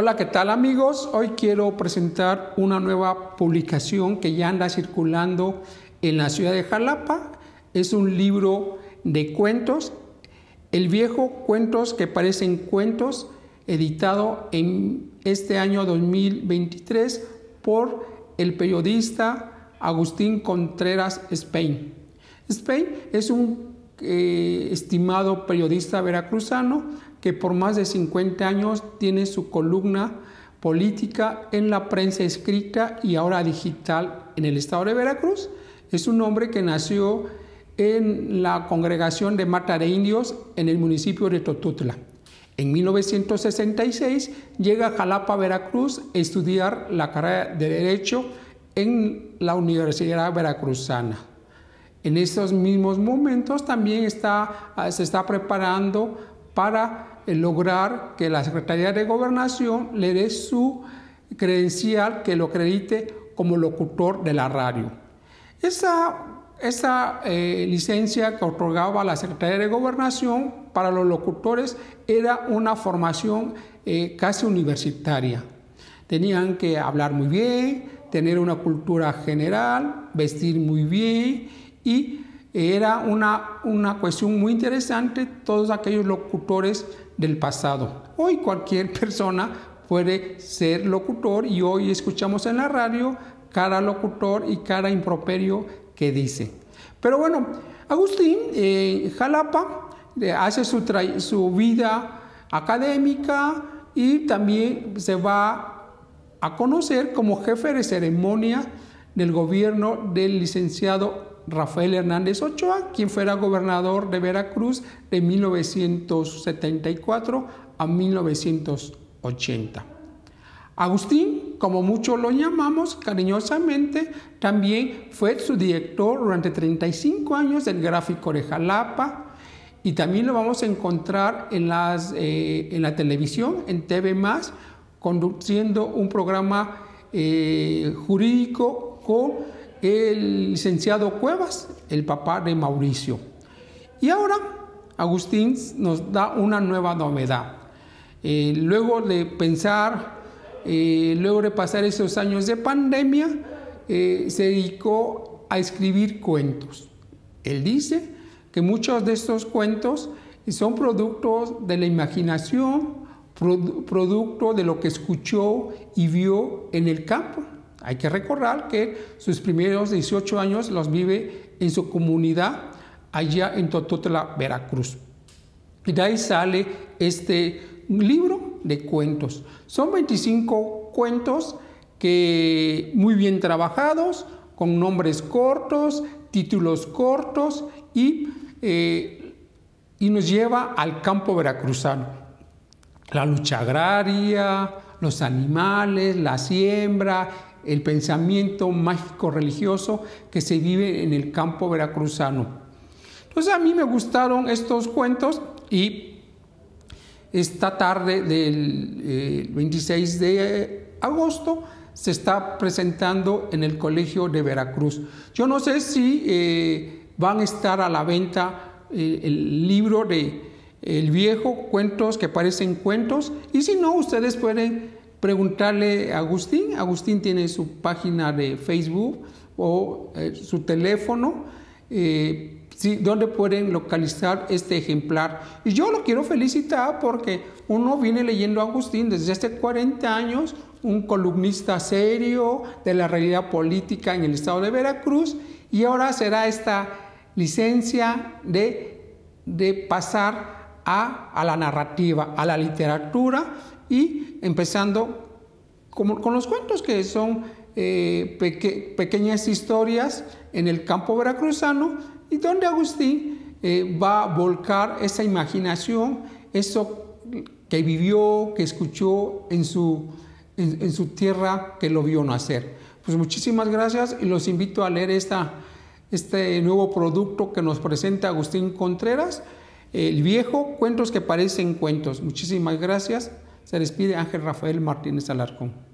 Hola, ¿qué tal amigos? Hoy quiero presentar una nueva publicación que ya anda circulando en la ciudad de Jalapa. Es un libro de cuentos, El viejo cuentos que parecen cuentos, editado en este año 2023 por el periodista Agustín Contreras Spain. Spain es un eh, estimado periodista veracruzano que por más de 50 años tiene su columna política en la prensa escrita y ahora digital en el estado de Veracruz. Es un hombre que nació en la congregación de Mata de Indios en el municipio de Totutla. En 1966 llega a Jalapa, Veracruz, a estudiar la carrera de Derecho en la Universidad Veracruzana. En estos mismos momentos también está, se está preparando para lograr que la Secretaría de Gobernación le dé su credencial que lo acredite como locutor de la radio. Esa, eh, licencia que otorgaba la Secretaría de Gobernación para los locutores era una formación eh, casi universitaria. Tenían que hablar muy bien, tener una cultura general, vestir muy bien y era una, una cuestión muy interesante todos aquellos locutores del pasado. Hoy cualquier persona puede ser locutor y hoy escuchamos en la radio cada locutor y cada improperio que dice. Pero bueno, Agustín eh, Jalapa eh, hace su, su vida académica y también se va a conocer como jefe de ceremonia del gobierno del licenciado Rafael Hernández Ochoa, quien fuera gobernador de Veracruz de 1974 a 1980. Agustín, como muchos lo llamamos cariñosamente, también fue su director durante 35 años del gráfico de Jalapa y también lo vamos a encontrar en, eh, la televisión, en TV conduciendo un programa eh, jurídico con el licenciado Cuevas, el papá de Mauricio. Y ahora Agustín nos da una nueva novedad. Eh, luego de pensar, eh, luego de pasar esos años de pandemia, eh, se dedicó a escribir cuentos. Él dice que muchos de estos cuentos son productos de la imaginación, producto de lo que escuchó y vio en el campo. Hay que recordar que sus primeros 18 años los vive en su comunidad allá en Tototla, Veracruz. Y de ahí sale este libro de cuentos. Son 25 cuentos que muy bien trabajados, con nombres cortos, títulos cortos y, eh, y nos lleva al campo veracruzano. La lucha agraria, los animales, la siembra, el pensamiento mágico religioso que se vive en el campo veracruzano. Entonces a mí me gustaron estos cuentos y esta tarde del 26 eh, de agosto se está presentando en el Colegio de Veracruz. Yo no sé si eh, van a estar a la venta eh, el libro de El viejo, cuentos que parecen cuentos, y si no, ustedes pueden preguntarle a Agustín. Agustín tiene su página de Facebook o eh, su teléfono, eh, donde pueden localizar este ejemplar. Y yo lo quiero felicitar porque uno viene leyendo a Agustín desde hace 40 años, un columnista serio de la realidad política en el estado de Veracruz, y ahora será esta licencia de, de pasar a, a la narrativa, a la literatura y empezando con, los cuentos que son eh, pequeñas historias en el campo veracruzano y donde Agustín eh, va a volcar esa imaginación, eso que vivió, que escuchó en su, en, su tierra, que lo vio nacer. Pues muchísimas gracias y los invito a leer esta, este nuevo producto que nos presenta Agustín Contreras, el viejo, cuentos que parecen cuentos. Muchísimas gracias. Se despide Ángel Rafael Martínez Alarcón.